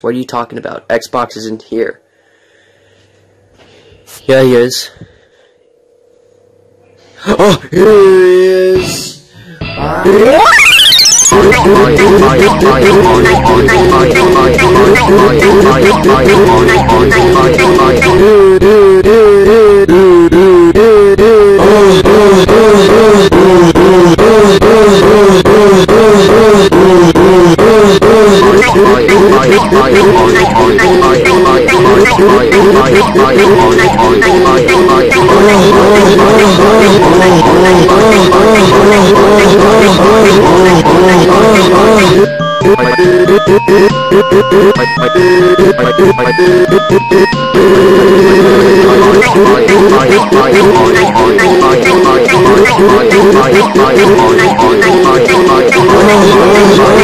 What are you talking about? Xbox isn't here. Yeah, he is. Oh, here he is! Oh,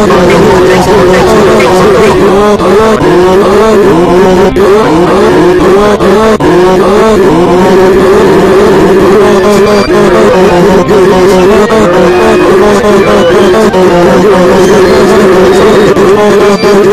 Oh, Oh,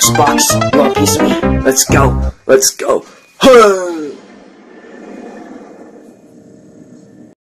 Xbox, you want piece of me? Let's go. Let's go.